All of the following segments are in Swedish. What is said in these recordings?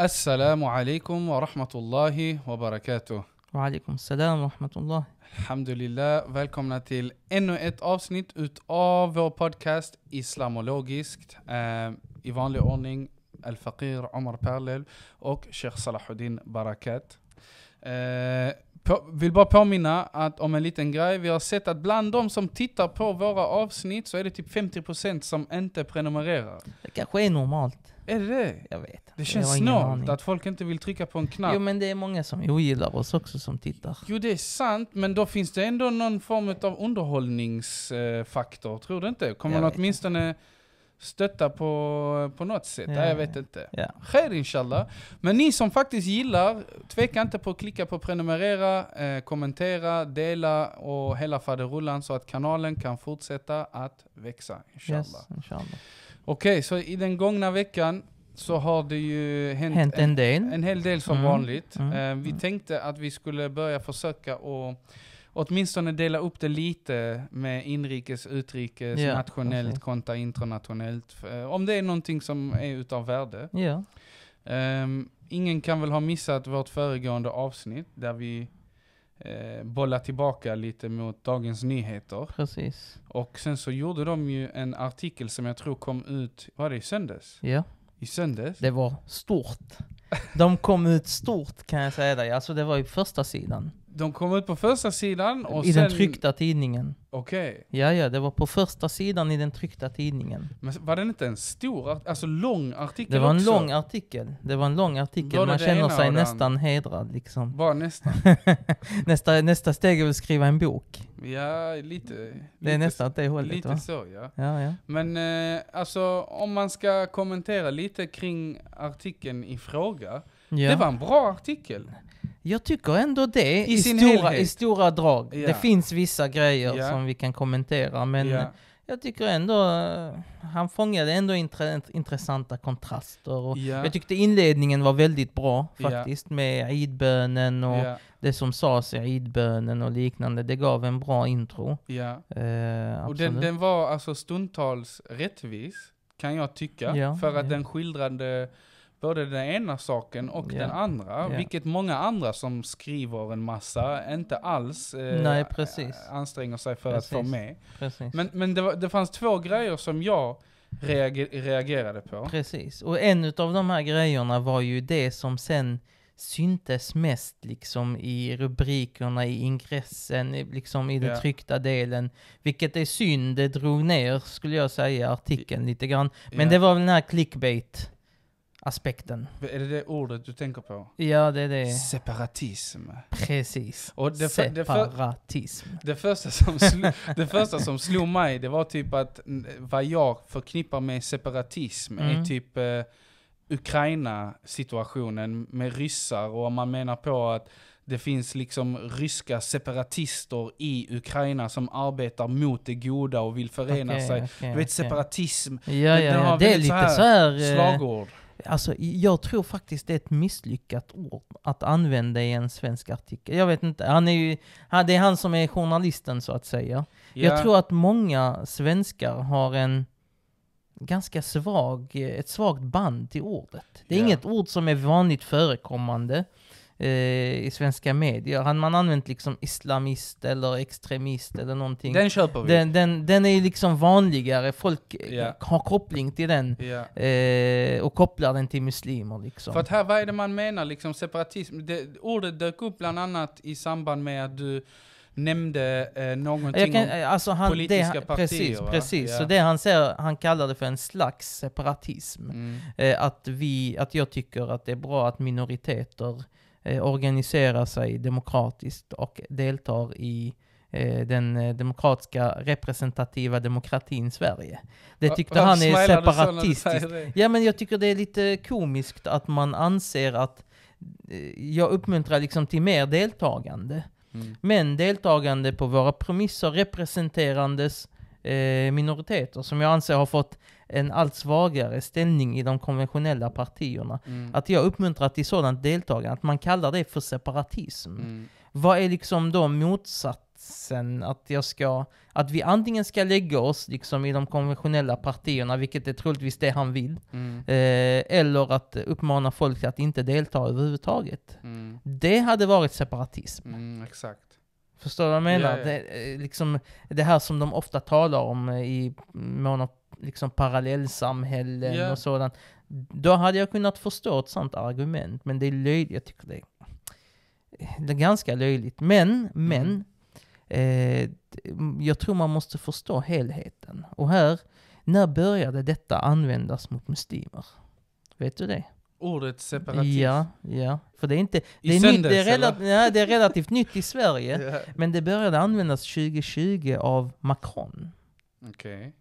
Assalamu alaikum wa rahmatullahi wa barakatuh. Wa alaikum salam wa rahmatullah. Alhamdulillah, välkomna till ännu ett avsnitt utav vår podcast Islamologiskt. Eh, I vanlig ordning Al-Faqir Omar Perlel och Sheikh Salahuddin Barakat. Eh, på, vill bara påminna att om en liten grej. Vi har sett att bland de som tittar på våra avsnitt så är det typ 50% som inte prenumererar. Det kanske är normalt. Är det det? Jag vet. Det känns aning. att folk inte vill trycka på en knapp. Jo men det är många som ogillar oss också som tittar. Jo det är sant, men då finns det ändå någon form av underhållningsfaktor, tror du inte? Kommer man åtminstone stötta på, på något sätt? Nej, jag ja, vet inte. Ja. Khair inshallah. Men ni som faktiskt gillar, tveka inte på att klicka på prenumerera, eh, kommentera, dela och hela faderullan så att kanalen kan fortsätta att växa inshallah. Yes, inshallah. Okej, så i den gångna veckan så har det ju hänt, Hänt en del. en hel del som Mm, vanligt. mm, Eh, vi mm. tänkte att vi skulle börja försöka och åtminstone dela upp det lite med inrikes, utrikes, Ja, nationellt precis. kontra internationellt. Eh, om det är någonting som är utav värde. Ja. Ehm, ingen kan väl ha missat vårt föregående avsnitt där vi eh, bollar tillbaka lite mot Dagens Nyheter. Precis. Och sen så gjorde de ju en artikel som jag tror kom ut, var det i söndags? Ja. I söndags? Det var stort. De kom ut stort kan jag säga dig. Alltså det var ju första sidan. De kom ut på första sidan och I sen... den tryckta tidningen. Okej. Ja, ja, det var på första sidan i den tryckta tidningen. Men var den inte en stor, art- alltså lång artikel Det var en också? lång artikel. Det var en lång artikel. Var det Man det känner ena sig av den? nästan hedrad liksom. Var nästan. nästa, nästa steg är väl skriva en bok. Ja, lite. Det lite är nästan åt det hållet Lite va? så ja. Ja, ja. Men eh, alltså om man ska kommentera lite kring artikeln i fråga. ja. Det var en bra artikel. Jag tycker ändå det I i, stora, i stora drag. Ja. Det finns vissa grejer Ja. som vi kan kommentera men ja. jag tycker ändå eh, han fångade ändå intre, intressanta kontraster. Och Ja. Jag tyckte inledningen var väldigt bra faktiskt med idbönen och det som sades i idbönen och liknande. Det gav en bra intro. Eh, Och den, den var alltså stundtals rättvis, kan jag tycka. För att den skildrade både den ena saken och Ja, den andra. ja. Vilket många andra som skriver en massa inte alls eh, Nej, precis. anstränger sig för att få Precis. med. Precis. Men, men det, var, det fanns två grejer som jag reager, reagerade på. Precis, och en av de här grejerna var ju det som sen syntes mest liksom i rubrikerna, i ingressen, liksom i den Ja. tryckta delen. Vilket är synd, det drog ner skulle jag säga artikeln lite grann. Men det var väl den här clickbait-aspekten. Är det det ordet du tänker på? Ja, det är det. Separatism. Precis. Och det, för, det, för, Separatism. det, första som slo, det första som slog mig, det var typ att vad jag förknippar med separatism är Mm. typ eh, Ukraina-situationen med ryssar och man menar på att det finns liksom ryska separatister i Ukraina som arbetar mot det goda och vill förena Okej, sig. okej, Du vet okej. separatism, Ja, ja, ja. Det är väldigt så lite här så här... eh, slagord. Alltså, jag tror faktiskt det är ett misslyckat ord att använda i en svensk artikel. Jag vet inte, han är ju, det är han som är journalisten så att säga. Jag Ja. tror att många svenskar har en ganska svag, ett svagt band till ordet. Det är Ja. inget ord som är vanligt förekommande i svenska medier. Hade man använt liksom islamist eller extremist eller någonting. Den köper vi. Den, den, den är liksom vanligare, folk eh, Ja. har koppling till den. Ja. Eh, och kopplar den till muslimer liksom. För att här, vad är det man menar liksom separatism? Det, ordet dök upp bland annat i samband med att du nämnde eh, någonting kan, om... eh, alltså han, politiska det, partier, Precis, va? precis. Ja. Så det han säger, han kallar det för en slags separatism. Mm, Eh, att, vi, att jag tycker att det är bra att minoriteter eh, organiserar sig demokratiskt och deltar i eh, den eh, demokratiska representativa demokratin Sverige. Det tyckte varför han är separatistiskt. Ja men jag tycker det är lite komiskt att man anser att eh, jag uppmuntrar liksom till mer deltagande. Mm. Men deltagande på våra premisser representerandes eh, minoriteter som jag anser har fått en allt svagare ställning i de konventionella partierna. Mm. Att jag uppmuntrar till sådant deltagande, att man kallar det för separatism. Mm. Vad är liksom då motsatt platsen att jag ska, att vi antingen ska lägga oss liksom i de konventionella partierna, vilket är troligtvis det han vill, Mm. eh, eller att uppmana folk att inte delta överhuvudtaget. Mm. Det hade varit separatism. Mm, exakt. Förstår du vad jag menar? Ja, ja. Det, eh, liksom, det här som de ofta talar om eh, i mån av liksom parallellsamhällen Ja. och sådant. Då hade jag kunnat förstå ett sånt argument, men det är löjligt. Jag tycker det är, det är ganska löjligt. Men, men, eh, d- jag tror man måste förstå helheten. Och här, när började detta användas mot muslimer? Vet du det? Ordet separatism. Ja, ja. För det är inte, det I är, nytt, det, söndags, är eller? ja, det är relativt nytt i Sverige. Ja. Men det började användas 2020 av Macron. Okej.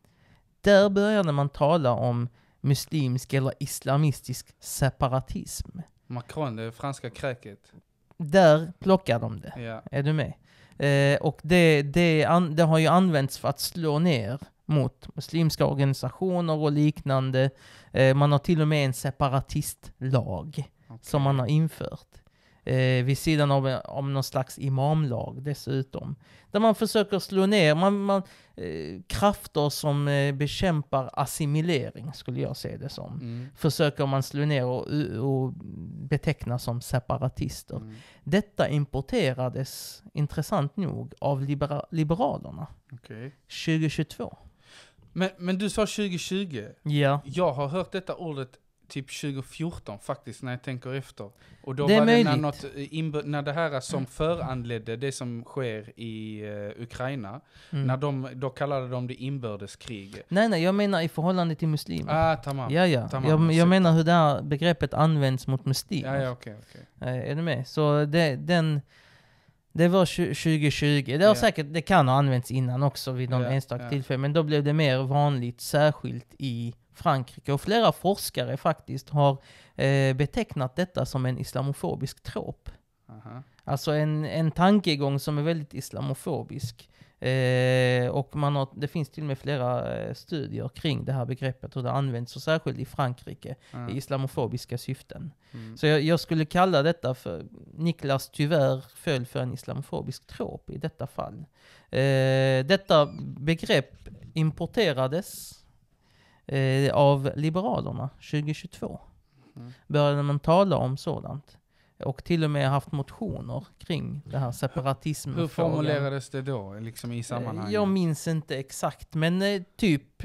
Där började man tala om muslimsk eller islamistisk separatism. Macron, det franska kräket. Där plockade de det. Ja. Är du med? Eh, och det, det, an, det har ju använts för att slå ner mot muslimska organisationer och liknande. Eh, man har till och med en separatistlag som man har infört. Eh, vid sidan av om någon slags imamlag dessutom. Där man försöker slå ner man, man, eh, krafter som eh, bekämpar assimilering, skulle jag se det som. Mm. Försöker man slå ner och, och beteckna som separatister. Mm. Detta importerades, intressant nog, av libera- Liberalerna Okej. 2022. Men, men du sa 2020. Ja. Jag har hört detta ordet typ 2014 faktiskt, när jag tänker efter. Och då Det var det när, något, eh, när det här som föranledde det som sker i eh, Ukraina, Mm. när de, då kallade de det inbördeskrig. Nej, nej, jag menar i förhållande till muslimer. Ah, tamam. ja, ja. tamam, Jag, jag menar hur det här begreppet används mot muslimer. Ja, ja, okej, okej. Eh, Är du med? Så det, den, det var tju- 2020. Det, har säkert, det kan ha använts innan också vid någon enstaka tillfälle, men då blev det mer vanligt, särskilt i Frankrike. Och flera forskare faktiskt har eh, betecknat detta som en islamofobisk trop. Aha. Alltså en, en tankegång som är väldigt islamofobisk. Eh, och man har, det finns till och med flera eh, studier kring det här begreppet, hur det används, och särskilt i Frankrike, Ja. i islamofobiska syften. Mm. Så jag, jag skulle kalla detta för, Niklas tyvärr föll för en islamofobisk trop i detta fall. Eh, detta begrepp importerades eh, av Liberalerna 2022. Mm. Började man tala om sådant. Och till och med haft motioner kring det här separatismen. Hur formulerades det då, liksom i sammanhanget? Jag minns inte exakt, men eh, typ,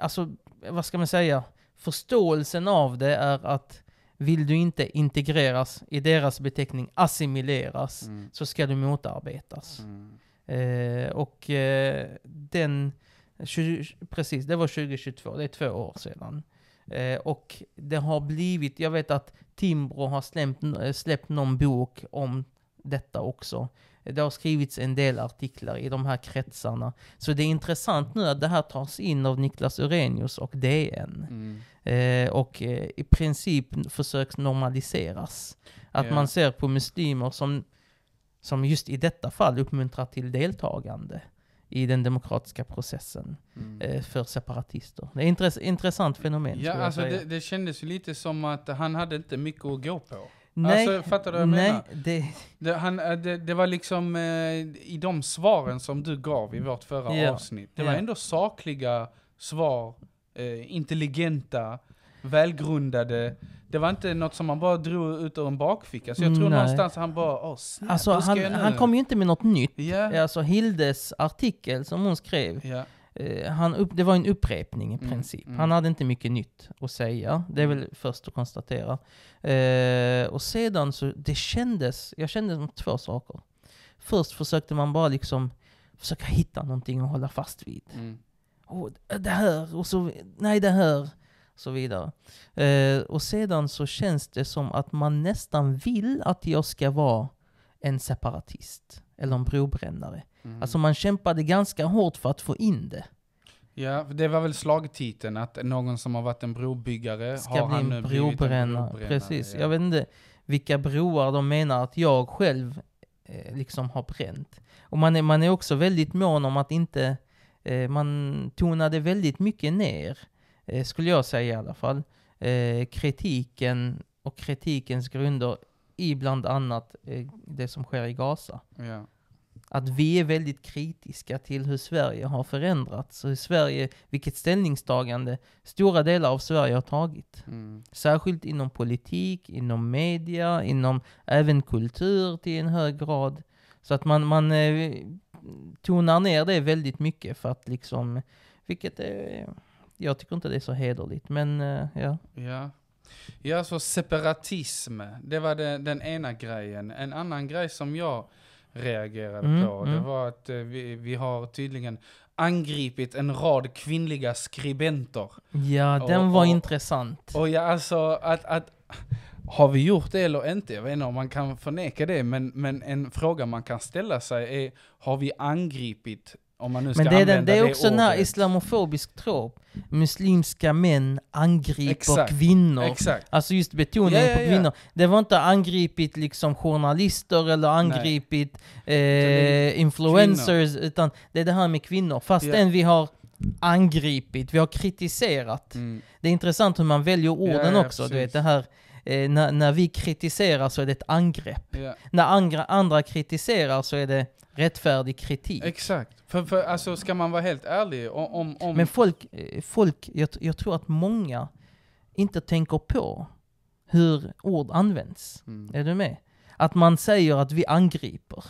alltså vad ska man säga? Förståelsen av det är att vill du inte integreras, i deras beteckning assimileras, Mm. så ska du motarbetas. Mm. Eh, och eh, den, 20, precis, det var 2022, det är två år sedan. Eh, och det har blivit, jag vet att Timbro har släppt, eh, släppt någon bok om detta också. Det har skrivits en del artiklar i de här kretsarna. Så det är intressant nu att det här tas in av Niklas Urenius och DN. Mm. Eh, och eh, i princip försöks normaliseras. Att Ja. man ser på muslimer som, som just i detta fall uppmuntrar till deltagande i den demokratiska processen Mm. eh, för separatister. Det är ett intress- intressant fenomen Ja, alltså det, det kändes ju lite som att han hade inte mycket att gå på. nej, alltså, fattar du vad jag nej, menar? det, Det, han, eh, det, det var liksom eh, i de svaren som du gav i vårt förra Ja, avsnitt. Det var ja. ändå sakliga svar, eh, intelligenta, välgrundade. Det var inte något som man bara drog ut ur en bakficka. Så jag tror Nej. någonstans han bara, åh snap, alltså, han, han kom ju inte med något nytt. Ja, Alltså Hildes artikel som hon skrev, ja. eh, han upp, det var en upprepning i Mm, princip. mm. Han hade inte mycket nytt att säga. Det är väl först att konstatera. Eh, och sedan så, det kändes, jag kände som två saker. Först försökte man bara liksom försöka hitta någonting att hålla fast vid. Mm. Och det här, och så, nej det här, så vidare. Eh, och sedan så känns det som att man nästan vill att jag ska vara en separatist. Eller en brobrännare. Mm. Alltså man kämpade ganska hårt för att få in det. Ja, det var väl slagtiteln att någon som har varit en brobyggare Ska har bli han en nu blivit en brobrännare. brobrännare. Precis. ja. Jag vet inte vilka broar de menar att jag själv eh, liksom har bränt. Och man är, man är också väldigt mån om att inte, eh, man tonade väldigt mycket ner, eh, skulle jag säga i alla fall, eh, kritiken och kritikens grunder i bland annat eh, det som sker i Gaza. Ja. att vi är väldigt kritiska till hur Sverige har förändrats. Och hur Sverige, vilket ställningstagande stora delar av Sverige har tagit. Mm. Särskilt inom politik, inom media, inom även kultur till en hög grad. Så att man, man eh, tonar ner det väldigt mycket för att liksom, vilket är, jag tycker inte det är så hederligt, men eh, ja. Ja. Ja, så separatism, det var det, den ena grejen. En annan grej som jag reagerade Mm, på, det mm. var att eh, vi, vi har tydligen angripit en rad kvinnliga skribenter. Ja, den Och- var och- intressant. Och ja, alltså att, att har vi gjort det eller inte? Jag vet inte om man kan förneka det, men, men en fråga man kan ställa sig är, har vi angripit, om man nu ska Men det är, den, det är också här ordet? islamofobisk trop. Muslimska män angriper Exakt, kvinnor. Exakt. Alltså just betoningen Ja, ja, på ja. kvinnor. Det var inte angripit liksom journalister eller angripit eh, influencers, utan det är det här med kvinnor. Fastän vi har angripit, vi har kritiserat. Mm. Det är intressant hur man väljer orden också. Du vet, det här, eh, när, när vi kritiserar så är det ett angrepp. Ja. När andra, andra kritiserar så är det rättfärdig kritik. Exakt. För, för alltså, ska man vara helt ärlig, om... om, Men folk, eh, folk jag, jag tror att många inte tänker på hur ord används. Mm. Är du med? Att man säger att vi angriper.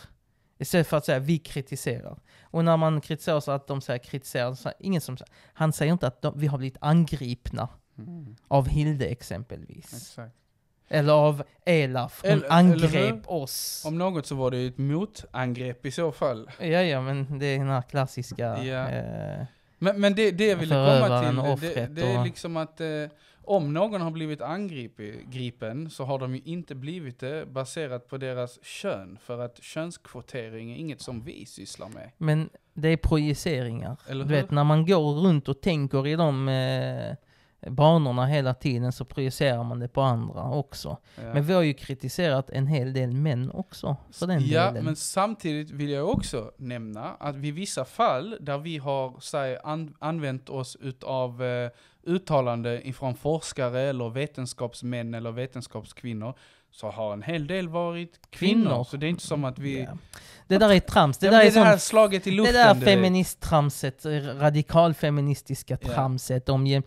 Istället för att säga vi kritiserar. Och när man kritiserar så att de säger kritiserar, så ingen som säger, han säger inte att de, vi har blivit angripna Mm. av Hilde exempelvis. Exakt. Eller av Elaf, hon Eller- eller angrep oss. Om något så var det ju ett motangrepp i så fall. Ja, ja, men det är den här klassiska... Ja. Eh, Men, men det, det jag ville komma till, det, det är liksom att eh, om någon har blivit angripen så har de ju inte blivit det baserat på deras kön. För att könskvotering är inget som vi sysslar med. Men det är projiceringar. Eller du vet, när man går runt och tänker i de eh, banorna hela tiden så projicerar man det på andra också. Ja. Men vi har ju kritiserat en hel del män också, för den ja, delen. men samtidigt vill jag också nämna att vid vissa fall där vi har säg, an, använt oss utav eh, uttalande ifrån forskare eller vetenskapsmän eller vetenskapskvinnor så har en hel del varit kvinnor. Kvinnor. Så det är inte som att vi... Ja. Det där är trams. Det Ja, där är det här sånt slaget i Det luften. där du vet. feministtramset, radikalfeministiska Ja. tramset om eh,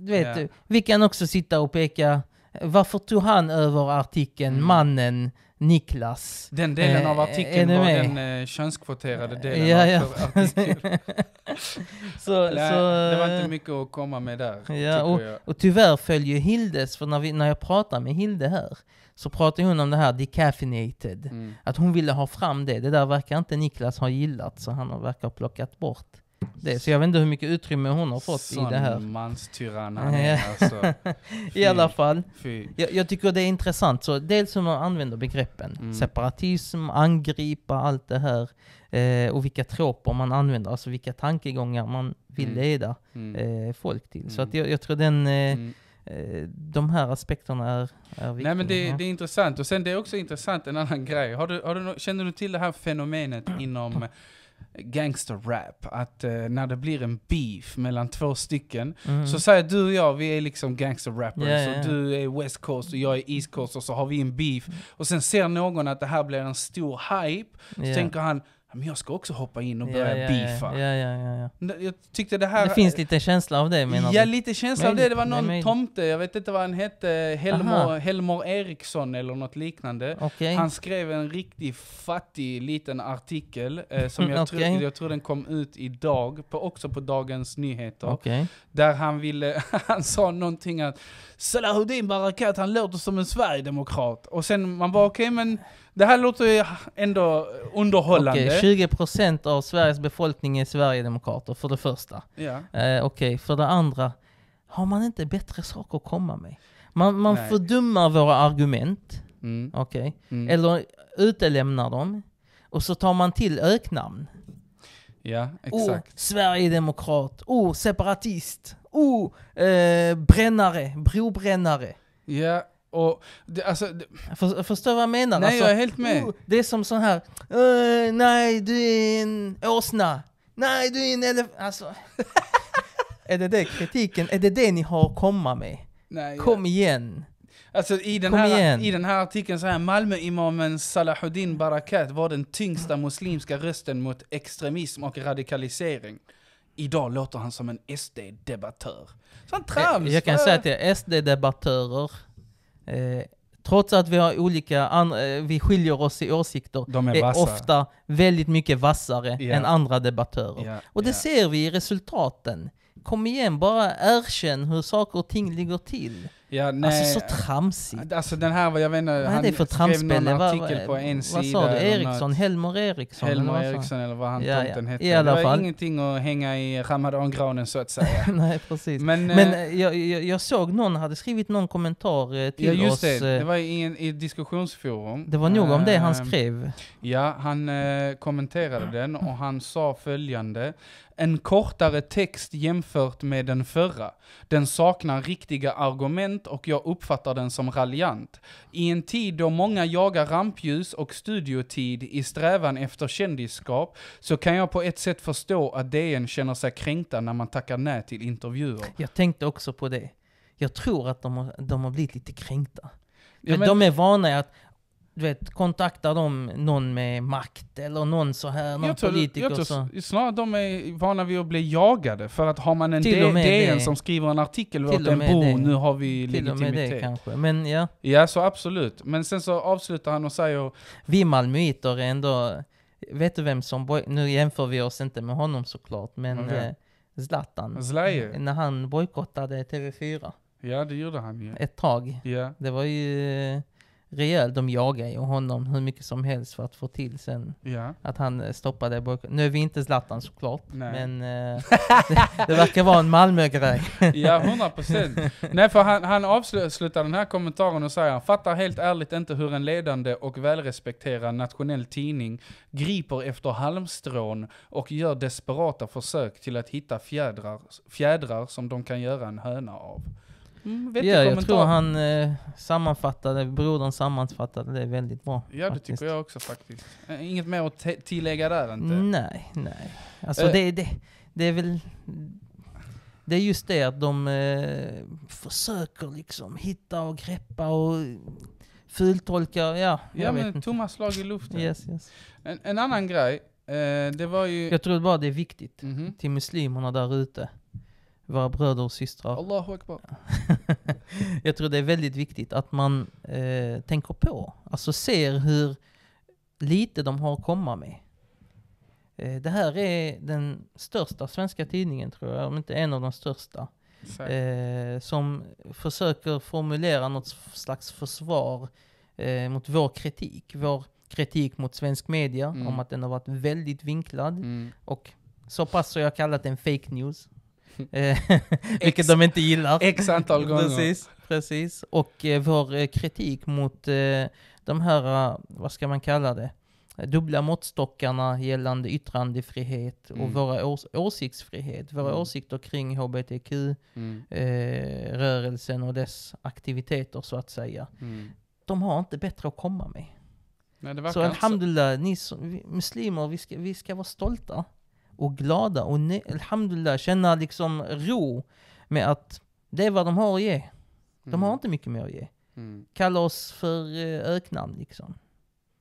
Du vet, eh, vi kan också sitta och peka, eh, varför tog han över artikeln, Mm. mannen, Niklas? Den delen av Eh, artikeln var med? den eh, könskvoterade delen Ja, av ja. artikeln. så, Nej, så, det var eh, inte mycket att komma med där, Ja, jag. Och tyvärr följer Hildes, för när, vi, när jag pratar med Hilde här, så pratar hon om det här decaffeinated. Mm. Att hon ville ha fram det. Det där verkar inte Niklas ha gillat, så han har verkar ha plockat bort det. Så jag vet inte hur mycket utrymme hon har fått Sån i det här. manstyrann han är alltså. I alla fall. Jag, jag tycker det är intressant, så dels hur man använder begreppen. Mm. Separatism, angripa, allt det här. Eh, och vilka troper man använder, alltså vilka tankegångar man vill Mm. leda Mm. eh, folk till. Så Mm. att jag, jag tror den, eh, Mm. eh, de här aspekterna är, är viktiga. Nej men det, det är intressant, och sen det är också intressant en annan grej. Har du, har du, känner du till det här fenomenet inom gangsterrap? Att eh, när det blir en beef mellan två stycken, Mm. så säger du och jag, vi är liksom gangsterrappers, ja, ja. och du är West Coast och jag är East Coast, och så har vi en beef. Och sen ser någon att det här blir en stor hype, så Ja. tänker han, "Ja, men jag ska också hoppa in och Ja, börja ja, beefa. Ja, ja, ja, ja. Jag tyckte det här... Det finns lite känsla av det menar Ja, du? lite känsla av det. Det var någon möjligt. tomte, jag vet inte vad han hette, Helmor, Aha. Helmor Eriksson eller något liknande. Okej. Han skrev en riktigt fattig liten artikel, eh, som jag, Okej. tror, jag tror den kom ut idag, på, också på Dagens Nyheter. Okej. Där han ville, han sa någonting att Salahuddin Barakat, han låter som en sverigedemokrat. Och sen man bara okej men det här låter ju ändå underhållande. Okej, 20% av Sveriges befolkning är Sverigedemokrater för det första. Ja. Eh, Okej, för det andra, har man inte bättre saker att komma med? Man, man Nej. fördummar våra argument, Mm. okej? Mm. Eller utelämnar dem. Och så tar man till öknamn. Ja, Oh, exakt. Sverigedemokrat. Oh, separatist. Oh, eh, brännare. Brobrännare. Ja, och det, alltså, det, För, förstår vad jag menar? nej Alltså, jag är helt med. oh, det är som sån här, eh, nej du är en åsna. Nej du är en elefant. Alltså, är det det kritiken? Är det det ni har att komma med? Nej, Kom igen. Alltså i den, Kom här, igen. i den här artikeln så här Malmöimamen Salahuddin Barakat var den tyngsta muslimska rösten mot extremism och radikalisering. Idag låter han som en SD-debattör. Sån trams! Jag, jag kan säga till SD-debattörer, eh, trots att vi har olika, eh, vi skiljer oss i åsikter, De är är ofta väldigt mycket vassare Ja. än andra debattörer. Ja, Och det ja. ser vi i resultaten. Kom igen, bara erkänn hur saker och ting ligger till. Ja, nej. Alltså så tramsigt. Alltså den här, jag vet inte, Vad är han det för skrev någon Vad- artikel på en vad sida. sa du? Eriksson? Helmer Eriksson? Helmer vad? Eriksson eller vad han Ja, tomten ja. hette. I alla det var fall. ingenting att hänga i ramadangranen så att säga. Nej, precis. Men, Men eh, eh, jag, jag, jag såg någon hade skrivit någon kommentar eh, ja till just oss. det, det var i, en, i diskussionsforum. det var nog om det han skrev. Ja, han eh, kommenterade den och han sa följande. En kortare text jämfört med den förra. Den saknar riktiga argument och jag uppfattar den som raljant. I en tid då många jagar rampljus och studiotid i strävan efter kändisskap så kan jag på ett sätt förstå att DN känner sig kränkta när man tackar nej till intervjuer. Jag tänkte också på det. Jag tror att de har, de har blivit lite kränkta. Ja, men- De är vana att du vet, kontaktar de någon med makt eller någon så här, någon Jag tror, politiker jag tror så. snarare de är vana vid att bli jagade. För att har man en Till DN det. som skriver en artikel Till åt en bo, det. nu har vi Till och med det legitimitet. kanske. Men ja, Ja, så absolut. Men sen så avslutar han och säger, vi malmöiter är ändå, vet du vem som, nu jämför vi oss inte med honom såklart, men Okej. eh, Zlatan. Zlaje. När han bojkottade TV4 Ja, det gjorde han ju. ett tag. Ja. Det var ju rejält, de jagade ju honom hur mycket som helst för att få till sen Ja. att han eh, stoppade bojkott. Nu är vi inte Zlatan såklart, Nej. men eh, det, det verkar vara en Malmö-grej. Ja, 100 procent. Nej, för han, han avslutar den här kommentaren och säger han fattar helt ärligt inte hur en ledande och välrespekterad nationell tidning griper efter halmstrån och gör desperata försök till att hitta fjädrar, fjädrar som de kan göra en höna av. Mm, Ja, jag kommentar. tror han eh, sammanfattade, brodern sammanfattade det väldigt bra. Ja, det faktiskt. tycker jag också faktiskt. Eh, Inget mer att tillägga där inte. Nej, nej. Alltså Eh. det, det, det är väl... Det är just det att de eh, försöker liksom hitta och greppa och fultolka, ja, Ja, jag men tomma slag i luften. Yes, yes. En, en annan grej, eh, det var ju... Jag tror bara det är viktigt Mhm. till muslimerna där ute, våra bröder och systrar. Allahu akbar. jag tror det är väldigt viktigt att man eh, tänker på, alltså ser hur lite de har att komma med. Eh, det här är den största svenska tidningen tror jag, om inte en av de största. Eh, som försöker formulera något slags försvar eh, mot vår kritik. Vår kritik mot svensk media, Mm. om att den har varit väldigt vinklad. Mm. Och så pass så jag kallat den fake news. Eh, vilket de inte gillar. X antal gånger. Precis, precis. Och eh, vår eh, kritik mot eh, de här, eh, vad ska man kalla det? Dubbla måttstockarna gällande yttrandefrihet och Mm. våra ås- åsiktsfrihet, våra Mm. åsikter kring hbtq, Mm. eh, rörelsen och dess aktiviteter så att säga. Mm. De har inte bättre att komma med. Nej, så. alhamdulillah, ni som, vi, muslimer, vi ska, vi ska vara stolta och glada och ne, alhamdulillah känna liksom ro med att det är vad de har att ge. De Mm. har inte mycket mer att ge. Mm. Kalla oss för eh, öknamn liksom.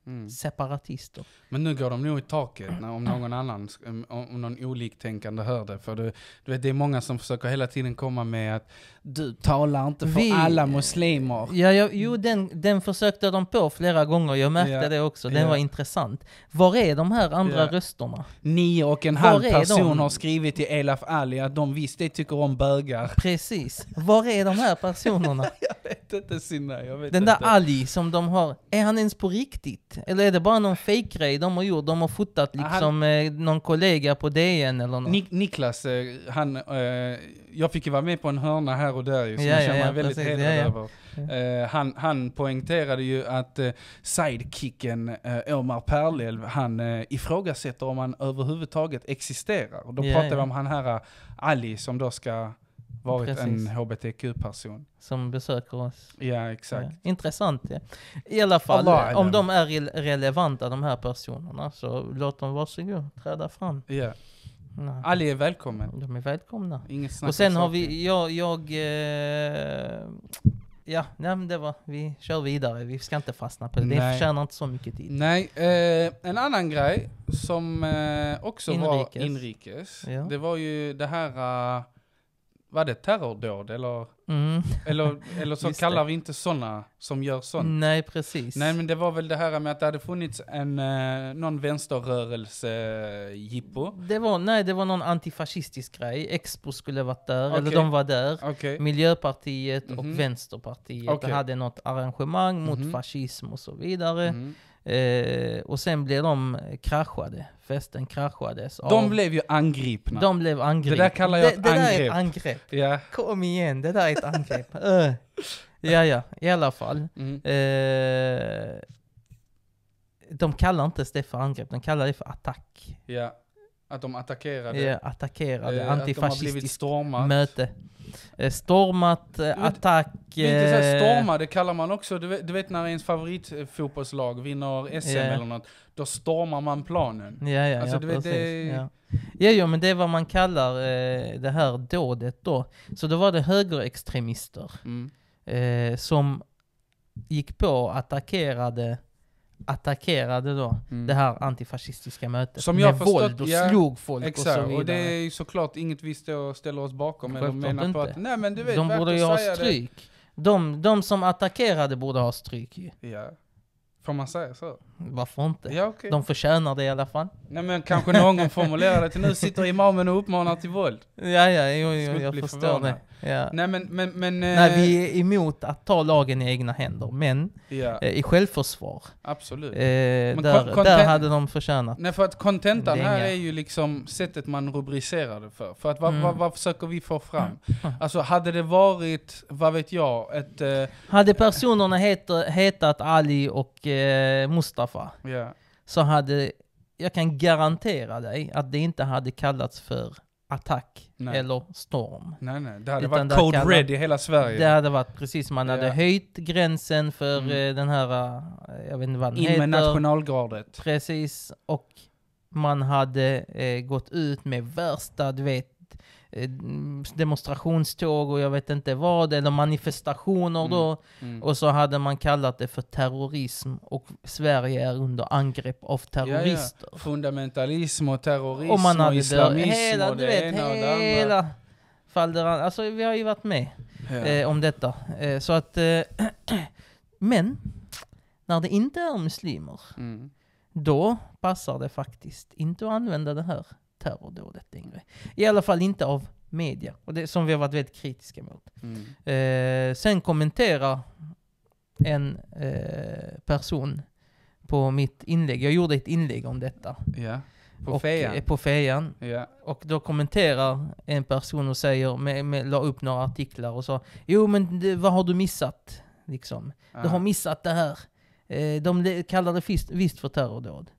Mm. Separatister. Men nu går de nog i taket när, om någon annan, om, om någon oliktänkande hör det. För du, du vet, det är många som försöker hela tiden komma med att du talar inte för Vi- alla muslimer. Ja, ja, jo, den, den försökte de på flera gånger. Jag märkte Ja, det också. Den ja. var intressant. Var är de här andra Ja. rösterna? Nio och en Var halv person de? har skrivit till Elaf Ali att de visst det tycker om bögar. Precis. Var är de här personerna? Jag vet inte Sinna, jag vet Den inte. där Ali som de har, är han ens på riktigt? Eller är det bara någon fake-grej de har gjort? De har fotat Han- liksom eh, någon kollega på DN eller något? Nik- Niklas, eh, han, eh, jag fick ju vara med på en hörna här och där ju, så Ja, jag ja, känner mig ja, väldigt precis, hedrad över. Eh, han, han poängterade ju att eh, sidekicken eh, Omar Perlelv, han eh, ifrågasätter om han överhuvudtaget existerar. Och då Ja, pratar vi om han här Ali som då ska varit Precis. en hbtq-person. Som besöker oss. Ja, exakt. Ja. Intressant ja. I alla fall, Allah om de är re- relevanta de här personerna så låt dem varsågod träda fram. Ja. Nej. Ali är välkommen. De är välkomna. Inget snack Och sen har vi, jag, jag, eh, ja, nej, men det var, vi kör vidare. Vi ska inte fastna på det. Det Nej. förtjänar inte så mycket tid. Nej, eh, en annan grej som eh, också var Inrikes. inrikes, Ja. det var ju det här, uh, var det terrordåd eller, Mm. eller, eller så kallar det. vi inte sådana som gör sånt. Nej, precis. Nej men det var väl det här med att det hade funnits en, eh, någon vänsterrörelse-jippo. Det var, nej, det var någon antifascistisk grej. Expo skulle varit där, eller Okej. de var där. Okej. Miljöpartiet Mhm. och Vänsterpartiet Okej. hade något arrangemang mot Mhm. fascism och så vidare. Mhm. Eh, och sen blev de kraschade. Festen kraschades. av- De blev ju angripna. de blev angripna. Det där kallar jag det, ett det där är angrepp. ett angrepp. Ja. Kom igen, det där är ett angrepp. Öh. Ja, ja, i alla fall. Mm. Eh, de kallar inte det för angrepp, de kallar det för attack. ja. Att de attackerade. Ja, attackerade, eh, att antifascistiskt stormat. möte. Eh, stormat, eh, vet, attack. Det är inte så eh, storma, det kallar man också. Du vet, du vet när ens favoritfotbollslag vinner SM Ja. eller något, då stormar man planen. Ja, ja, Alltså, ja, vet, precis. det- Ja. Ja, ja, men det är vad man kallar eh, det här dådet då. Så då var det högerextremister Mm. eh, som gick på och attackerade, attackerade då Mm. det här antifascistiska mötet. Som jag med förstått, våld och ja, slog folk och så Exakt, vidare. och det är ju såklart inget vi står, ställer oss bakom eller menar på att, nej men du vet, de borde ju ha stryk. De, de som attackerade borde ha stryk ju. Ja. Får man säga så? Varför inte? Ja okej. De förtjänar det i alla fall. Nej men kanske någon formulerar det till nu sitter imamen och uppmanar till våld. Ja, ja, jo, jo, jag förstår förvånad. det. Ja. Nej men, men, men... eh, Nej, vi är emot att ta lagen i egna händer, men Ja, eh, i självförsvar, absolut. eh, där, där hade de förtjänat. Nej för att kontentan här Dänga. är ju liksom sättet man rubricerar det för. För att vad, Mm. vad, vad försöker vi få fram? Alltså hade det varit, vad vet jag, ett... eh, Hade personerna heter, hetat Ali och eh, Mustafa, ja. så hade, jag kan garantera dig att det inte hade kallats för attack Nej. eller storm. Nej nej, det hade Utan varit där code kallar- red i hela Sverige. Det hade varit precis, man hade Ja. höjt gränsen för Mm. eh, den här, eh, jag vet inte vad den In heter. med nationalgardet. Precis, och man hade eh, gått ut med värsta, du vet, demonstrationståg och jag vet inte vad, eller manifestationer Mm. då. Mm. Och så hade man kallat det för terrorism och Sverige är under angrepp av terrorister. Fundamentalism och terrorism Och man och hade dö- islamism hela, och det vet, ena och det andra. hela falderan. Alltså vi har ju varit med Ja. eh, om detta. Eh, så att, eh, men, när det inte är muslimer, Mm. då passar det faktiskt inte att använda det här terrordådet längre. I alla fall inte av media, och det som vi har varit väldigt kritiska mot. Mm. Eh, sen kommenterar en eh, person på mitt inlägg, jag gjorde ett inlägg om detta. Ja. På och, fejan. eh, På fejan. Ja. Och då kommenterar en person och säger, med, med, la upp några artiklar och sa Jo men det, vad har du missat? Liksom. Du har missat det här. Eh, de kallar det visst, visst för terrordåd.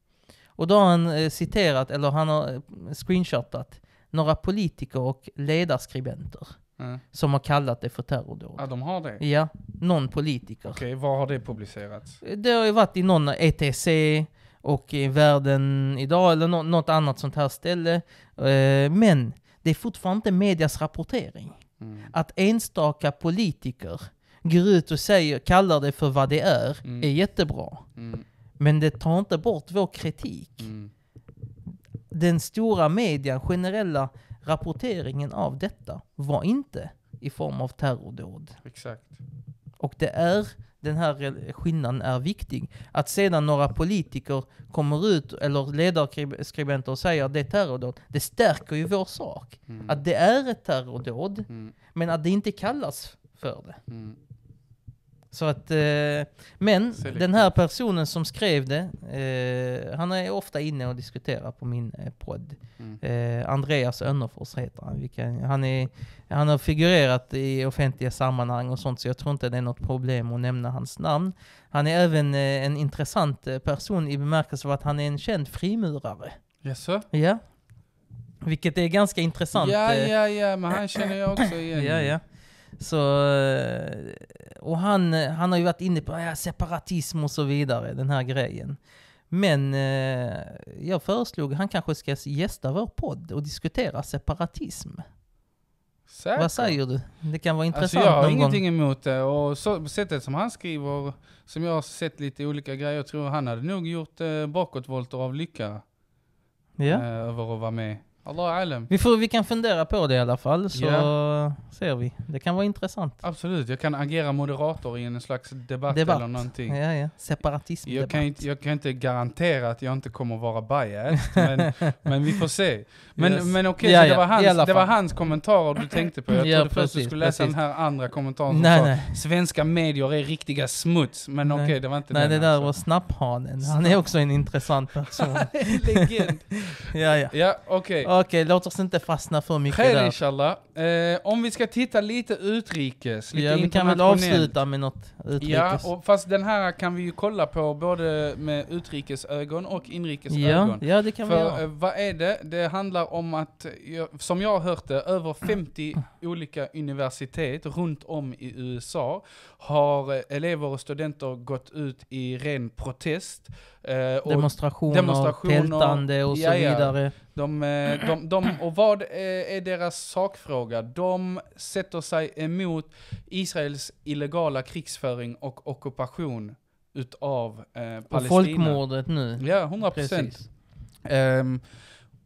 Och då har han eh, citerat, eller han har eh, screenshotat, några politiker och ledarskribenter Ja. som har kallat det för terrordåd. Ja, de har det. Ja, någon politiker. Okej, var har det publicerats? Det har ju varit i någon ETC och i Världen idag eller nå- något annat sånt här ställe. Eh, Men det är fortfarande inte medias rapportering. Mm. Att enstaka politiker går ut och säger, kallar det för vad det är, Mm. är jättebra. Men det tar inte bort vår kritik. Mm. Den stora median, generella rapporteringen av detta var inte i form av terrordåd. Exakt. Och det är, den här skillnaden är viktig. Att sedan några politiker kommer ut, eller ledarskribenter och säger att det är terrordåd, det stärker ju vår sak. Mm. Att det är ett terrordåd, Mm. men att det inte kallas för det. Mm. Så att, eh, men Selektivt. den här personen som skrev det, eh, han är ofta inne och diskuterar på min eh, podd. Mm. Eh, Andreas Önnerfors heter han. Vilka, han, är, han har figurerat i offentliga sammanhang och sånt, så jag tror inte det är något problem att nämna hans namn. Han är även eh, en intressant eh, person i bemärkelse av att han är en känd frimurare. Jaså? Ja. Vilket är ganska intressant. Ja, ja, ja, men han känner jag också igen. Ja, ja. Så, eh, och han, eh, han har ju varit inne på ja, separatism och så vidare, den här grejen. Men eh, jag föreslog han kanske ska gästa vår podd och diskutera separatism. Säker. Vad säger du? Det kan vara Alltså intressant jag har någon ingenting gång. emot det och så, sättet som han skriver, som jag har sett lite olika grejer, jag tror han hade nog gjort eh, bakåtvolter av lycka Ja. eh, över att vara med. Allah alam. Vi, får, vi kan fundera på det i alla fall, så ser vi. Det kan vara intressant. Absolut, jag kan agera moderator i en slags debatt, Debatt. eller någonting. Ja, ja. Separatism. Jag kan, inte, jag kan inte garantera att jag inte kommer vara biased, men, men vi får se. Men, Yes. men okej, Ja, så det, var hans, det var hans kommentarer du tänkte på. Jag Ja, trodde först du skulle läsa precis. den här andra kommentaren som Nej, sa nej. svenska medier är riktiga smuts. Men Nej. okej, det var inte Nej, det den där alltså. var snapphanen. Han är också en intressant person. Legend. ja, ja. Ja, okej. Okej, låt oss inte fastna för mycket Khair där. inshallah. Eh, om vi ska titta lite utrikes, lite Ja, vi kan väl avsluta med något utrikes. Ja, och fast den här kan vi ju kolla på både med utrikesögon och inrikes ja, ja, det kan vi För göra. eh, vad är det? Det handlar om att, som jag har hört det, över 50 olika universitet runt om i USA har eh, elever och studenter gått ut i ren protest. Eh, och Demonstrationer, demonstrationer, tältande och så ja, ja. vidare. De, eh, de, de, och vad är, är deras sakfråga? De sätter sig emot Israels illegala krigsföring och ockupation utav eh, Och Palestina. folkmordet nu. Ja, 100 procent. Ehm,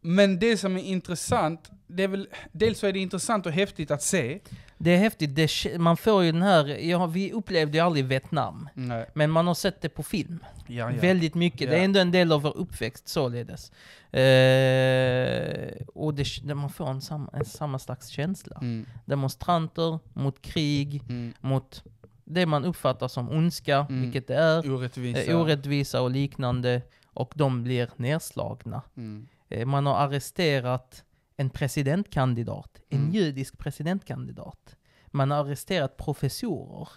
men det som är intressant, det är väl, dels så är det intressant och häftigt att se. Det är häftigt. Det, man får ju den här, ja, vi upplevde ju aldrig Vietnam. Nej. Men man har sett det på film. Ja, ja. Väldigt mycket. Det Ja. är ändå en del av vår uppväxt således. Eh, och det, det, man får en, sam, en samma slags känsla. Mm, Demonstranter mot krig, mm. mot det man uppfattar som ondska, Mm. vilket det är. Orättvisa. Eh, orättvisa och liknande. Och de blir nedslagna. Mm. Eh, man har arresterat en presidentkandidat, en Mm. judisk presidentkandidat. Man har arresterat professorer.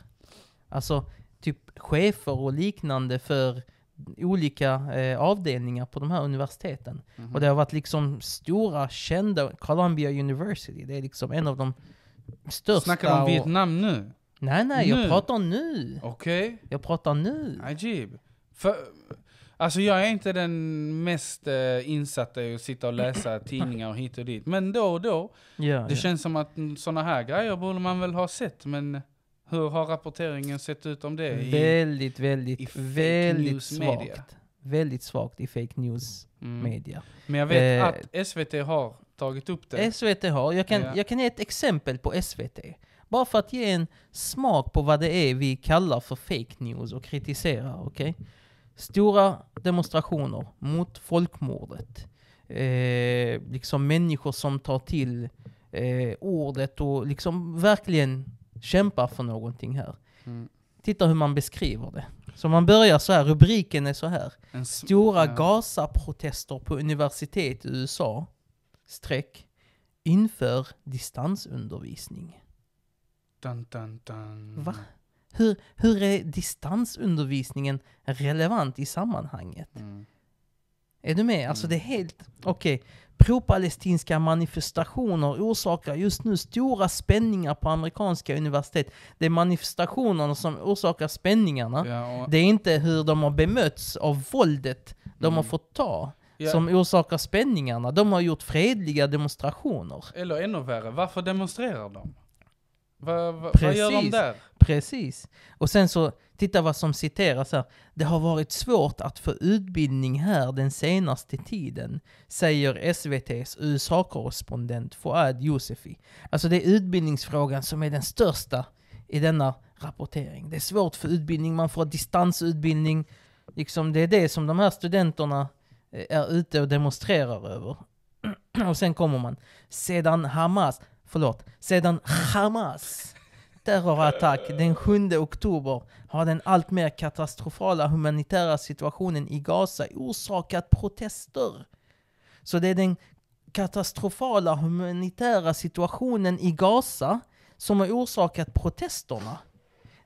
Alltså typ chefer och liknande för olika eh, avdelningar på de här universiteten. Mhm. Och det har varit liksom stora, kända, Columbia University, det är liksom en av de största. Snackar du om Vietnam nu? Nej, nej, jag Nu? pratar nu. Okej. Jag pratar nu. Ajib. För, alltså jag är inte den mest eh, insatta i att sitta och läsa tidningar och hit och dit. Men då och då, Ja, det ja. känns som att sådana här grejer borde man väl ha sett. Men hur har rapporteringen sett ut om det? I, Väldigt, i väldigt, fake väldigt svagt. media. Väldigt svagt i fake news mm. media. Men jag vet Eh, att SVT har tagit upp det. SVT har, jag kan, Ja. jag kan ge ett exempel på SVT. Bara för att ge en smak på vad det är vi kallar för fake news och kritiserar, okej? Stora demonstrationer mot folkmordet. Eh, liksom människor som tar till eh, ordet och liksom verkligen kämpar för någonting här. Mm. Titta hur man beskriver det. Så man börjar så här, rubriken är så här. Stora ja. Gaza-protester på universitet i USA. Streck. Inför distansundervisning. Dun, dun, dun. Va? Hur, hur är distansundervisningen relevant i sammanhanget? Mm. Är du med? Alltså Mm. det är helt... Okej. Pro-palestinska manifestationer orsakar just nu stora spänningar på amerikanska universitet. Det är manifestationerna som orsakar spänningarna. Ja, och, Det är inte hur de har bemötts av våldet de har Mm. fått ta ja, som orsakar spänningarna. De har gjort fredliga demonstrationer. Eller ännu värre, varför demonstrerar de? Va, va, vad gör de där? Precis. Och sen så, titta vad som citeras här. Det har varit svårt att få utbildning här den senaste tiden, säger SVTs USA-korrespondent Fouad Yousefi. Alltså det är utbildningsfrågan som är den största i denna rapportering. Det är svårt för utbildning, man får distansutbildning. Liksom det är det som de här studenterna eh, är ute och demonstrerar över. Och sen kommer man. Sedan Hamas, förlåt, sedan Hamas terrorattack den 7 oktober har den alltmer katastrofala humanitära situationen i Gaza orsakat protester. Så det är den katastrofala humanitära situationen i Gaza som har orsakat protesterna.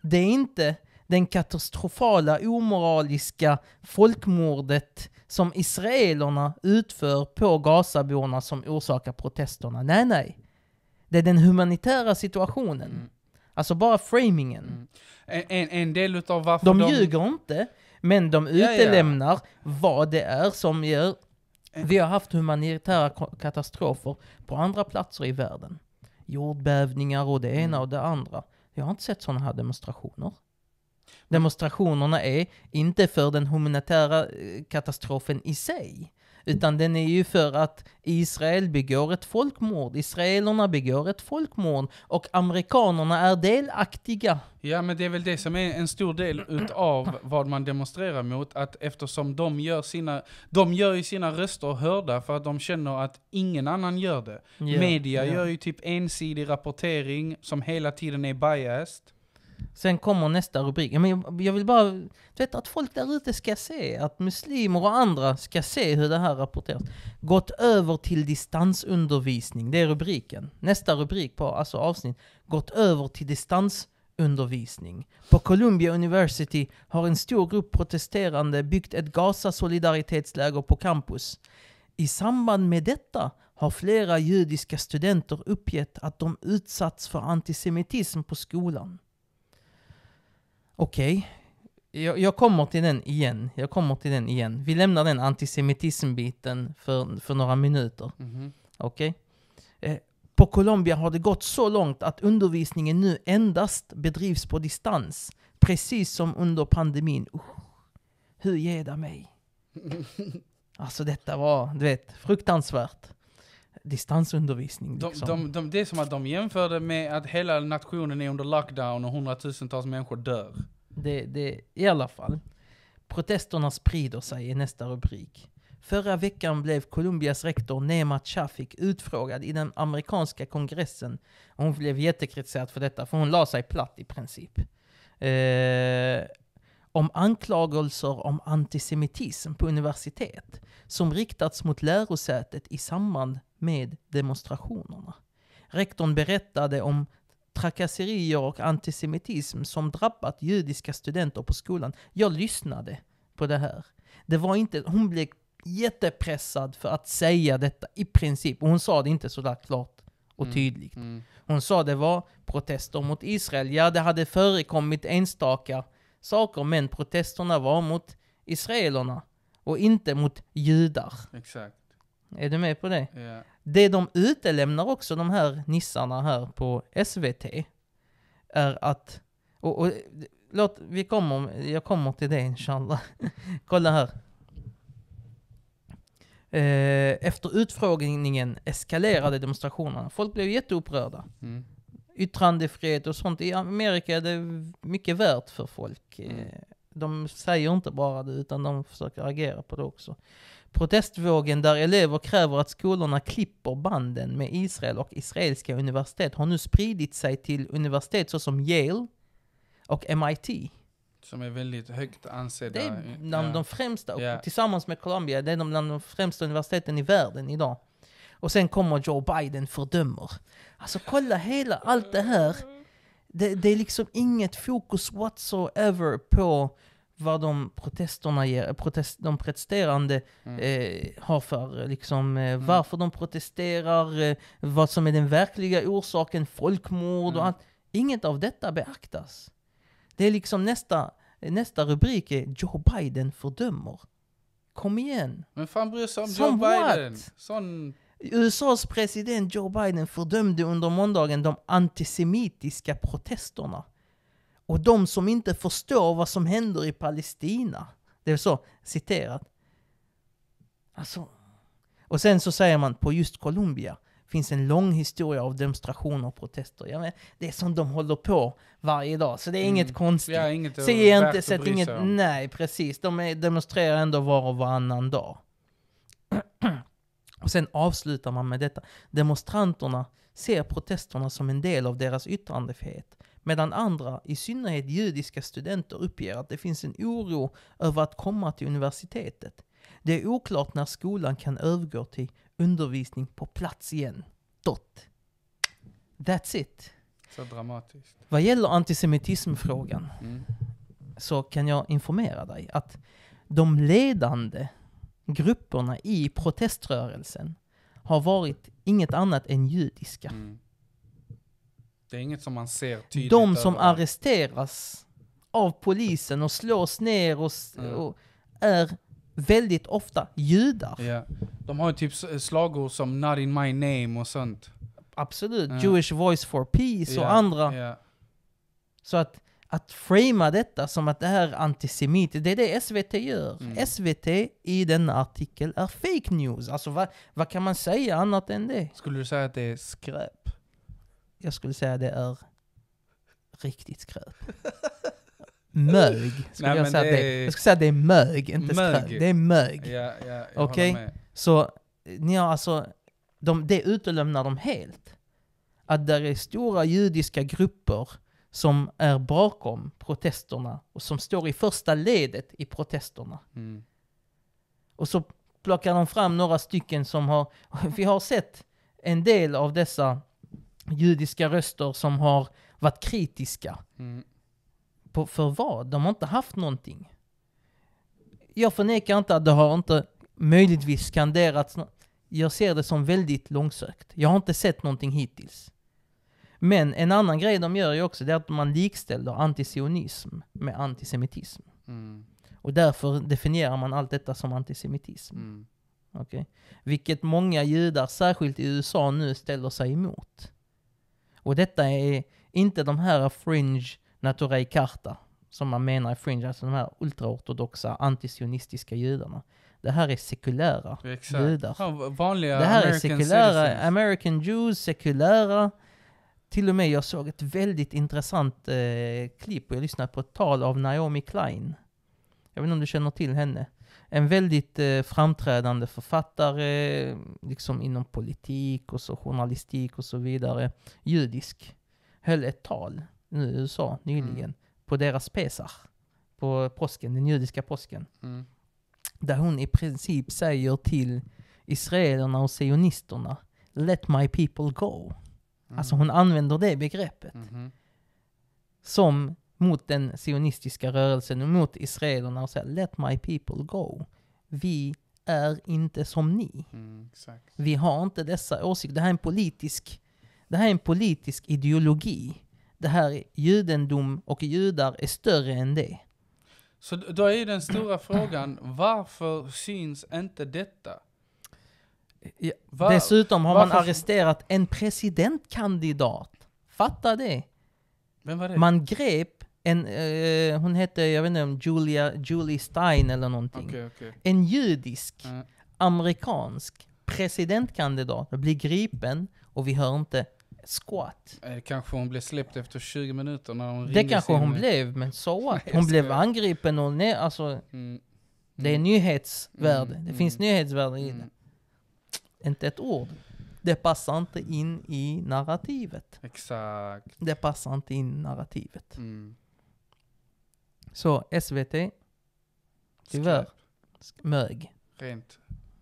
Det är inte den katastrofala omoraliska folkmordet som israelerna utför på Gazaborna som orsakar protesterna. Nej, nej. Det är den humanitära situationen. Mm. Alltså bara framingen. Mm. En, en, del utav varför De, de... ljuger inte, men de Ja, ja. utelämnar vad det är som gör... Vi har haft humanitära katastrofer på andra platser i världen. jordbävningar och det ena Mm. och det andra. Jag har inte sett sådana här demonstrationer. Demonstrationerna är inte för den humanitära eh, katastrofen i sig, utan den är ju för att Israel begår ett folkmord, israelerna begår ett folkmord och amerikanerna är delaktiga. Ja, men det är väl det som är en stor del utav vad man demonstrerar mot, att eftersom de gör sina, de gör ju sina röster hörda för att de känner att ingen annan gör det. Media ja. gör ju typ ensidig rapportering som hela tiden är biased. Sen kommer nästa rubrik. Ja, Men jag, jag vill bara, vet att folk där ute ska se, att muslimer och andra ska se hur det här rapporteras. Gått över till distansundervisning, det är rubriken. Nästa rubrik på alltså avsnitt, gått över till distansundervisning. På Columbia University har en stor grupp protesterande byggt ett Gaza-solidaritetsläger på campus. I samband med detta har flera judiska studenter uppgett att de utsatts för antisemitism på skolan. Okej, jag, jag kommer till den igen. Jag kommer till den igen. Vi lämnar den antisemitism-biten för, för några minuter. Mhm. Okej? Eh, på Colombia har det gått så långt att undervisningen nu endast bedrivs på distans. Precis som under pandemin. Usch, hur ger det mig? Alltså detta var, du vet, fruktansvärt. Distansundervisning De, liksom. de, de, det är som att de jämförde med att hela nationen är under lockdown och hundratusentals människor dör. Det, det, I alla fall. Protesterna sprider sig i nästa rubrik. Förra veckan blev Colombias rektor Nemat Shafik utfrågad i den amerikanska kongressen. Hon blev jättekritiserad för detta, för hon la sig platt i princip. Eh, om anklagelser om antisemitism på universitet som riktats mot lärosätet i samband med demonstrationerna. Rektorn berättade om trakasserier och antisemitism som drabbat judiska studenter på skolan. Jag lyssnade på det här. Det var inte, hon blev jättepressad för att säga detta i princip. Och hon sa det inte sådär klart och Mm. tydligt. Mm. Hon sa det var protester mot Israel. Ja, det hade förekommit enstaka saker, men protesterna var mot israelerna och inte mot judar. Exakt. Är du med på det? Ja. Det de utelämnar också, de här nissarna här på SVT, är att... Och, och, låt, vi kommer, jag kommer till det inshallah. Kolla här. Eh, efter utfrågningen eskalerade demonstrationerna. Folk blev jätteupprörda. Mm. Yttrandefrihet och sånt. I Amerika är det mycket värt för folk. Mm. Eh, De säger inte bara det, utan de försöker agera på det också. Protestvågen där elever kräver att skolorna klipper banden med Israel och israeliska universitet har nu spridit sig till universitet såsom Yale och MIT. Som är väldigt högt ansedda. Det är bland ja. de främsta, Ja. tillsammans med Columbia, det är de bland de främsta universiteten i världen idag. Och sen kommer Joe Biden fördömer. Alltså kolla hela allt det här. Det, det är liksom inget fokus whatsoever på vad de protesterna ger, protest, de protesterande Mm. eh, har för, liksom, eh, varför de protesterar, eh, vad som är den verkliga orsaken, folkmord och Mm. allt. Inget av detta beaktas. Det är liksom nästa, nästa rubrik är Joe Biden fördömer. Kom igen. Men fan bryr sig om Som Joe Biden? what? Sån... USAs president Joe Biden fördömde under måndagen de antisemitiska protesterna. Och de som inte förstår vad som händer i Palestina. Det är så, citerat. Alltså. Och sen så säger man på just Colombia finns en lång historia av demonstrationer och protester. Ja, men det är som de håller på varje dag, så det är Mm. inget konstigt. Ja, inget värt inte, sätt inget, nej precis. De är, demonstrerar ändå var och varannan dag. och sen avslutar man med detta. Demonstranterna ser protesterna som en del av deras yttrandefrihet. Medan andra, i synnerhet judiska studenter, uppger att det finns en oro över att komma till universitetet. Det är oklart när skolan kan övergå till undervisning på plats igen. Dot. That's it. Så dramatiskt. Vad gäller antisemitismfrågan Mm. så kan jag informera dig att de ledande grupperna i proteströrelsen har varit inget annat än judiska. Mm. Det är inget som man ser tydligt De som överallt. arresteras av polisen och slås ner och, Mm. och är väldigt ofta judar. Ja. De har ju typ slagord som 'Not in my name' och sånt. absolut. Ja. Jewish Voice for Peace och Ja, andra. Ja. Så att, att framea detta som att det här är antisemitiskt, det är det SVT gör. Mm. SVT i denna artikel är fake news. Alltså vad, vad kan man säga annat än det? Skulle du säga att det är skräp? Jag skulle säga det är riktigt skräp. Mög, skulle Nej, jag säga. det Det är. Jag skulle säga det är mög, inte Mög. skräp. Det är mög. Ja, ja, Okej. med. Så, ja alltså, de, det utelämnar de helt. Att det är stora judiska grupper som är bakom protesterna och som står i första ledet i protesterna. Mm. Och så plockar de fram några stycken som har, vi har sett en del av dessa judiska röster som har varit kritiska. Mm. På, för vad? De har inte haft någonting. Jag förnekar inte att det har inte möjligtvis skanderats. Jag ser det som väldigt långsökt. Jag har inte sett någonting hittills. Men en annan grej de gör ju också, det är att man likställer antisionism med antisemitism. Mm. Och därför definierar man allt detta som antisemitism. Mm. Okej? Vilket många judar, särskilt i USA nu, ställer sig emot. Och detta är inte de här fringe naturei karta, som man menar är fringe, alltså de här ultraortodoxa antisionistiska judarna. Det här är sekulära Exakt. judar. Ja, vanliga Det här är American sekulära, citizens. American Jews, sekulära. Till och med jag såg ett väldigt intressant eh, klipp och jag lyssnade på ett tal av Naomi Klein. Jag vet inte om du känner till henne. En väldigt eh, framträdande författare, liksom inom politik och så journalistik och så vidare. Judisk. Höll ett tal nu i USA nyligen Mm. på deras Pesach. På påsken, den judiska påsken Mm. där hon i princip säger till israelerna och sionisterna Let my people go. Mm. Alltså hon använder det begreppet Mhm. som mot den sionistiska rörelsen och mot israelerna och säger Let my people go. Vi är inte som ni. Mm. Vi har inte dessa åsikter. Det här är en politisk, det här är en politisk ideologi. Det här är judendom och judar är större än det. Så då är den stora frågan, varför syns inte detta? Ja, Va- Dessutom har man arresterat en presidentkandidat. Fatta det. Vem var det? Man grep en, eh, hon hette, jag vet inte om Julia, Julie Stein eller någonting. Okej, okej. En judisk, Ja. amerikansk presidentkandidat blir gripen och vi hör inte squat. Eh, Kanske hon blev släppt efter 20 minuter när hon Det kanske hon blev, men så what? Nej, Hon blev angripen och ne- alltså, Mm. det är Mm. nyhetsvärde. Mm, Det mm. finns nyhetsvärde i det. Mm. Inte ett ord. Det passar inte in i narrativet. Exakt. Det passar inte in i narrativet. Mm. Så SVT, Tyvärr. Skräp. mög. Rent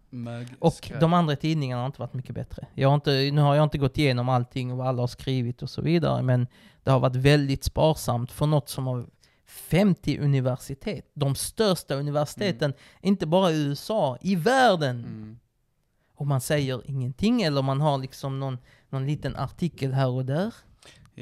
mög. Och skräp. de andra tidningarna har inte varit mycket bättre. Jag har inte, nu har jag inte gått igenom allting och vad alla har skrivit och så vidare, men det har varit väldigt sparsamt för något som har 50 universitet. De största universiteten, inte bara i USA, i världen. Mm. Och man säger ingenting, eller man har liksom någon, någon liten artikel här och där.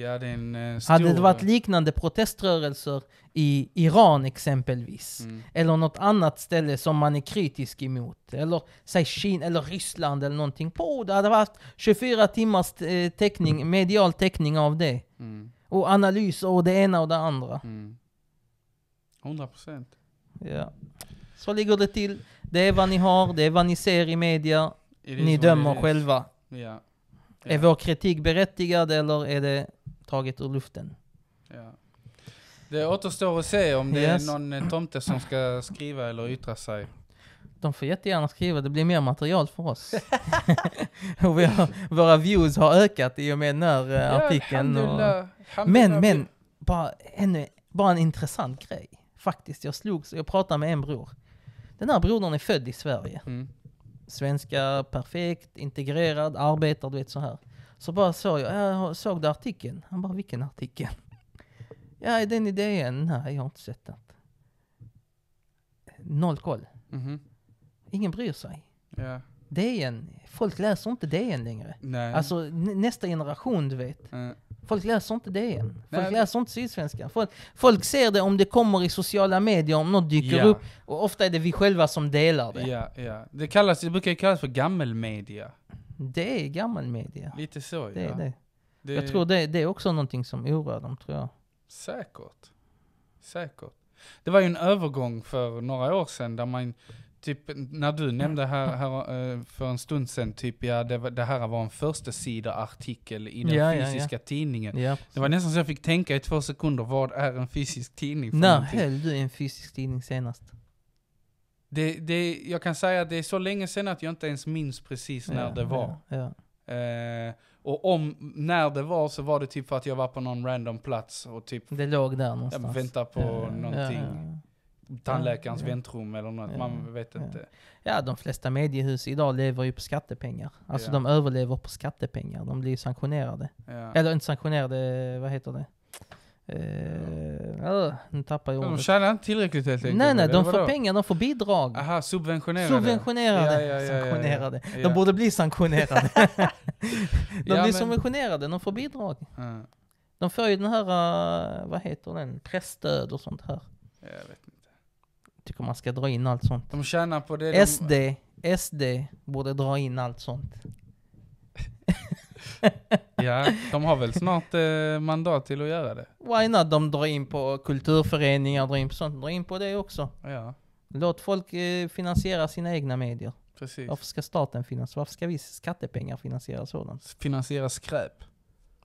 Ja, det är en eh, stor... Hade det varit liknande proteströrelser i Iran exempelvis, Mm. eller något annat ställe som man är kritisk emot, eller säg Kina eller Ryssland eller någonting, på det hade varit 24 timmars eh, täckning, medial täckning av det. Mm. Och analyser och det ena och det andra. Mm. 100 procent. Ja. Så ligger det till. Det är vad ni har, det är vad ni ser i media. Ni dömer själva. Ja. Är Ja. vår kritik berättigad eller är det taget ur luften? ja. Det återstår att se om det Yes. är någon eh, tomte som ska skriva eller yttra sig. De får jättegärna skriva, det blir mer material för oss. och har, våra views har ökat i och med den här eh, artikeln. och, men, men, bara, ännu, bara en intressant grej. Faktiskt, jag slog, jag pratade med en bror. Den här brodern är född i Sverige. Mm. Svenska, perfekt, integrerad, arbetar, du vet så här. Så bara såg jag, jag såg du artikeln? Han bara, vilken artikel? Ja, är den idén? Nej, jag har inte sett den. Noll koll. Mhm. Ingen bryr sig. Ja. DN, folk läser inte DN längre. Nej. Alltså nä- nästa generation, du vet. Eh, Folk läser inte DN. Folk Nej, läser inte Sydsvenskan. Folk, folk ser det om det kommer i sociala medier, om något dyker ja. upp. Och ofta är det vi själva som delar det. Ja, ja. Det, kallas, det brukar kallas för gammelmedia. Det är gammal media. Lite så Det ja. är det. Det Jag tror det, det är också någonting som oroar dem, tror jag. Säkert. Säkert. Det var ju en övergång för några år sedan där man Typ när du nämnde här, här eh, för en stund sedan, typ ja det, var- det här var en första sida artikel i den Ja, ja, ja. fysiska tidningen. Ja, Det var nästan så jag fick tänka i två sekunder, vad är en fysisk tidning När höll du en fysisk tidning senast? Det, det, jag kan säga att det är så länge sedan att jag inte ens minns precis när Ja, det var. Ja, ja. Eh, och om, när det var så var det typ för att jag var på någon random plats och typ Det låg där jag någonstans. väntar på Ja, någonting. Tandläkarens väntrum eller något, man vet inte. ja, de flesta mediehus idag lever ju på skattepengar. Alltså de överlever på skattepengar. De blir sanktionerade. Eller inte sanktionerade, vad heter det? Uh, uh, nu tappar jag De ordet. tjänar inte tillräckligt helt enkelt. Nej, nej, de får pengar, de får bidrag. Aha, subventionerade. Subventionerade. Ja, ja, ja. Sanktionerade. De borde bli sanktionerade. de blir subventionerade, de får bidrag. De får ju den här, uh, vad heter den, pressstöd och sånt här. jag vet inte. Tycker man ska dra in allt sånt. De tjänar på det de... SD, SD borde dra in allt sånt. Ja, de har väl snart eh, mandat till att göra det. Why not? De drar in på kulturföreningar, drar in på sånt, drar in på det också. Ja, Låt folk eh, finansiera sina egna medier. precis. Varför ska staten finansiera? Varför ska vi skattepengar finansiera sådant? Finansiera skräp.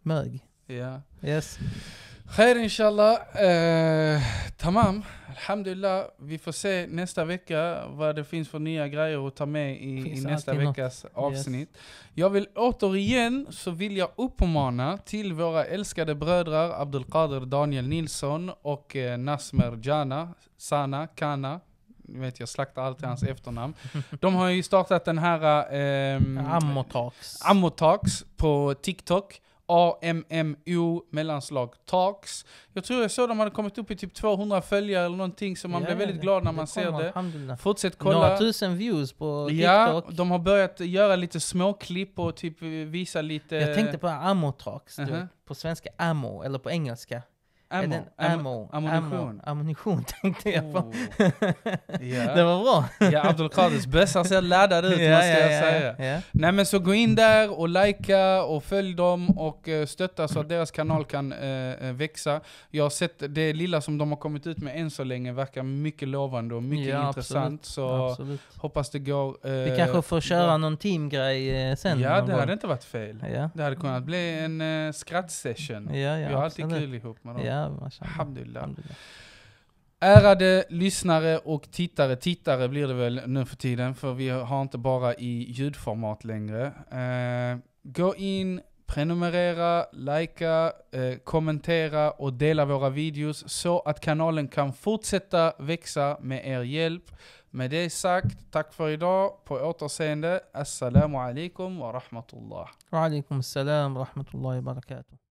Mög. Ja. Yes. Khair inshallah. Eh, tamam. Alhamdulillah. Vi får se nästa vecka vad det finns för nya grejer att ta med i, i nästa alltid något. veckas avsnitt. Jag vill återigen så vill jag uppmana till våra älskade brödrar Abdulkader Daniel Nilsson och eh, Nasmer Jana, Sana, Kana. Ni vet jag slaktar alltid hans efternamn. De har ju startat den här ehm, Ammotalks. Ammotalks på TikTok. A-M-M-O mellanslag talks. Jag tror jag såg de hade kommit upp i typ 200 följare eller någonting så man Ja, blev ja, väldigt glad när man ser det. Fortsätt Några kolla. tusen views på Ja, TikTok. de har börjat göra lite småklipp och typ visa lite... Jag tänkte på Ammotalks, du. Uh-huh. På svenska ammo, eller på engelska. Ammo. den ammo, ammunition. ammo, ammunition tänkte jag på. Oh. Det ja. var bra. ja, Abdulkaders bössa ser laddad ut måste jag säga. ja. Nej men så gå in där och likea och följ dem och eh, stötta så att deras kanal kan eh, växa. Jag har sett det lilla som de har kommit ut med än så länge verkar mycket lovande och mycket Ja, intressant. absolut. Så Absolut. hoppas det går. eh, Vi kanske får köra bra. någon teamgrej eh, sen. Ja det gång. hade inte varit fel. Ja, Det hade kunnat bli en uh, skrattsession. ja, ja Vi har alltid kul ihop med dem. Alhamdulillah. Ärade lyssnare och tittare, tittare blir det väl nu för tiden, för vi har inte bara i ljudformat längre. Eh, gå in, prenumerera, likea, eh, kommentera och dela våra videos så att kanalen kan fortsätta växa med er hjälp. Med det sagt, tack för idag, på återseende. Assalamu alaikum wa rahmatullah. Wa alaikum assalam wa rahmatullahi wa barakatuh.